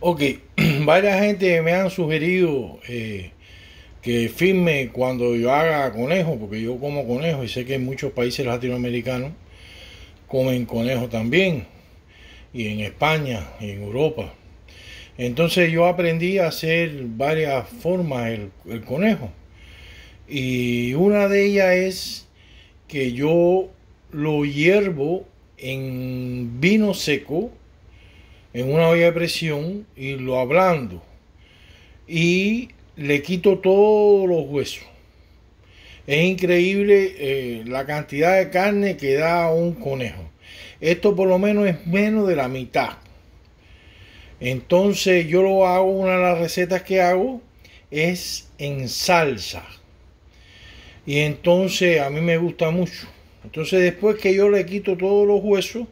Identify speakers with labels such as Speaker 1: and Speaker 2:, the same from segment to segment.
Speaker 1: Ok, varias gente me han sugerido eh, que firme cuando yo haga conejo, porque yo como conejo y sé que en muchos países latinoamericanos comen conejo también, y en España, y en Europa. Entonces yo aprendí a hacer varias formas el, el conejo. Y una de ellas es que yo lo hiervo en vino seco en una olla de presión y lo ablando y le quito todos los huesos. Es increíble eh, la cantidad de carne que da un conejo. Esto por lo menos es menos de la mitad. Entonces yo lo hago, una de las recetas que hago es en salsa. Y entonces a mí me gusta mucho. Entonces después que yo le quito todos los huesos,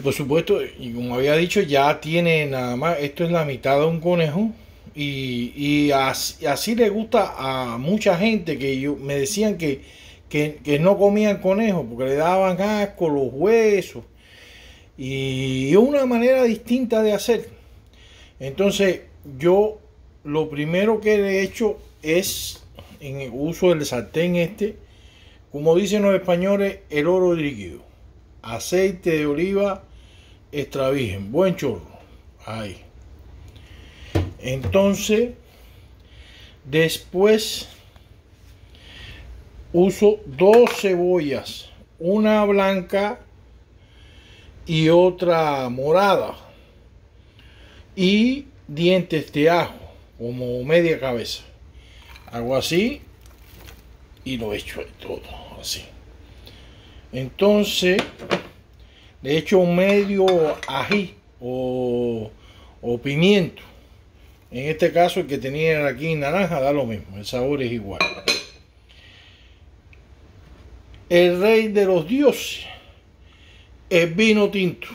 Speaker 1: por supuesto, y como había dicho, ya tiene nada más, esto es la mitad de un conejo. Y, así, le gusta a mucha gente que yo, me decían que, que, no comían conejo porque le daban asco los huesos. Y es una manera distinta de hacer. Entonces, yo lo primero que he hecho es, en el uso del sartén este, como dicen los españoles, el oro líquido aceite de oliva extra virgen, buen chorro. Ahí. Entonces, después uso dos cebollas, una blanca y otra morada. Y dientes de ajo, como media cabeza. Hago así y lo echo todo así. Entonces, le echo un medio ají o, pimiento. En este caso, el que tenía aquí naranja da lo mismo, el sabor es igual. El rey de los dioses, el vino tinto.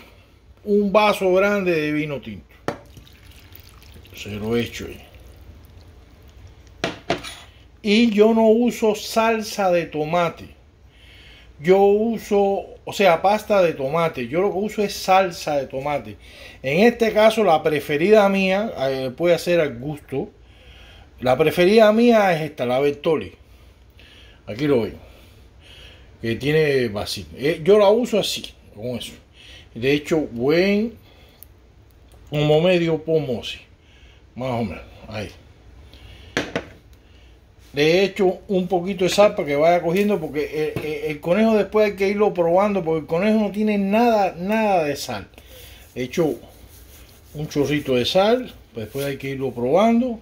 Speaker 1: Un vaso grande de vino tinto. Se lo echo ahí. Y yo no uso salsa de tomate yo uso, o sea, pasta de tomate. Yo lo que uso es salsa de tomate. En este caso, la preferida mía, eh, puede ser al gusto. La preferida mía es esta, la Bertoli. Aquí lo veo. Que tiene basil. Eh, yo la uso así, con eso. De hecho, buen como medio pomosi. Más o menos. Ahí le he hecho un poquito de sal para que vaya cogiendo porque el, conejo después hay que irlo probando porque el conejo no tiene nada, nada de sal. He hecho un chorrito de sal, pues después hay que irlo probando.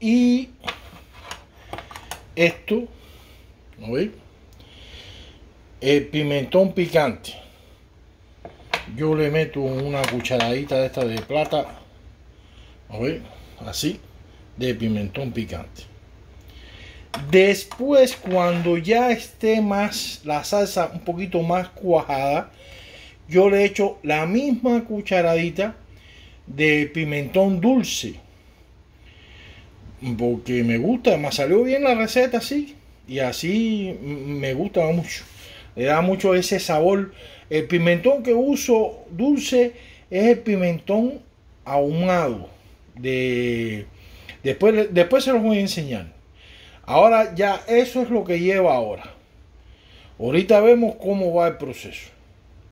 Speaker 1: Y esto, ¿no veis? El pimentón picante. Yo le meto una cucharadita de esta de plata, ¿no veis? Así, de pimentón picante. Después, cuando ya esté más la salsa un poquito más cuajada, yo le echo la misma cucharadita de pimentón dulce. Porque me gusta, me salió bien la receta así. Y así me gusta mucho. Le da mucho ese sabor. El pimentón que uso dulce es el pimentón ahumado. De... Después, después se los voy a enseñar. Ahora ya eso es lo que lleva ahora. Ahorita vemos cómo va el proceso.